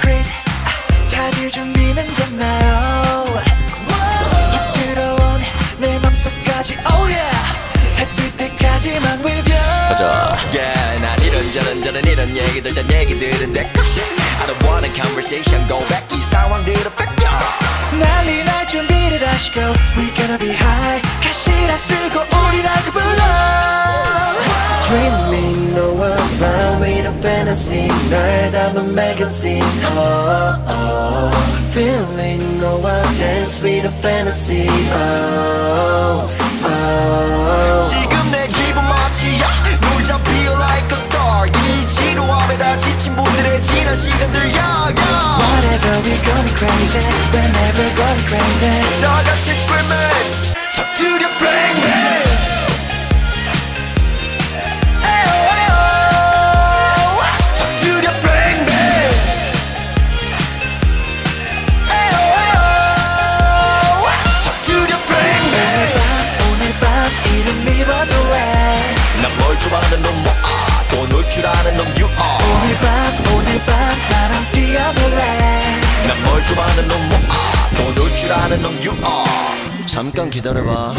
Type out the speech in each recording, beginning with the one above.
crazy. 아, 내 맘속까지 oh with 이런저런 저런 이런 얘기들 다 얘기들은 됐고 I don't want a conversation go back 이 상황들은 fake yeah. 난리 날 준비를 하시고 We gonna be high 가시라 쓰고 우리라고 불러 Dreaming 너와 round with a fantasy 날 담은 magazine oh, oh. Feeling 너와 dance with a fantasy oh, oh. 다 지친 분들의 지난 시간들 yeah, yeah. Whatever we going crazy Whenever going crazy 다 같이 screaming 터뜨려 bang bang 에어에어. 터 아는 놈 you are. 잠깐 기다려봐.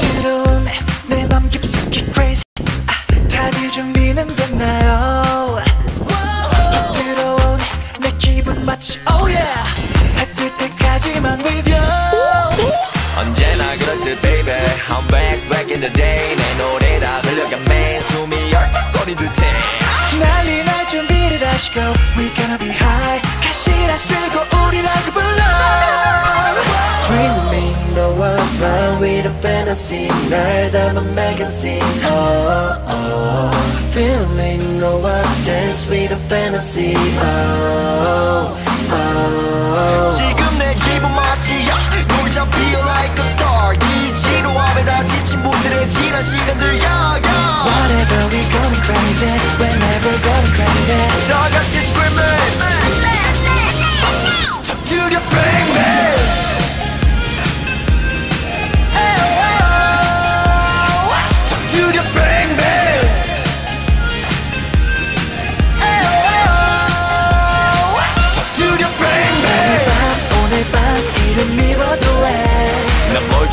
들어온 내맘 깊숙이 crazy. 아, 다들 준비는 됐나요? 들어온 내 기분 마치 oh yeah. 해뜰 때까지만 with you. 언제나 그렇듯 baby. I'm back back in the day. 내 노래 다 흘려간 맨 숨이 헐떡거린 듯해. 난리 날 준비를 하시고 We gonna be high with a fantasy 날 담은 magazine oh, oh. Feeling 너와 dance with a fantasy oh, oh.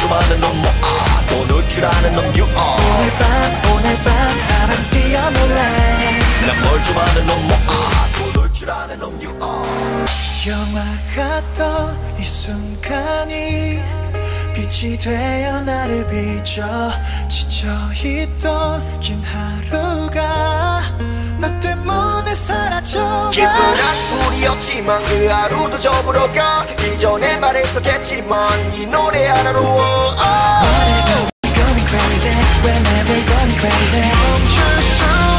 좋아하는 놈 뭐아 또놀 줄 아는 놈 you are 오늘 밤 오늘 밤 나랑 뛰어놀래. 난뭘 좋아하는 놈 뭐아 또놀 줄 아는 놈 you are 영화 같던 이 순간이. 빛이 되어 나를 비춰 지쳐있던 긴 하루가 너 때문에 사라져가 우리였지만 그 하루도 저물어 가 이전에 말했었겠지만 이 노래 하나로 oh, oh. Going crazy Whenever going crazy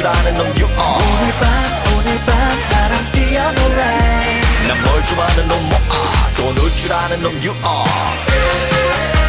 줄 아는 놈 you are. 오늘 밤 오늘 밤 나랑 뛰어놀래. 난뭘 좋아하는 놈 뭐아. 또놀 줄 아는 놈 you are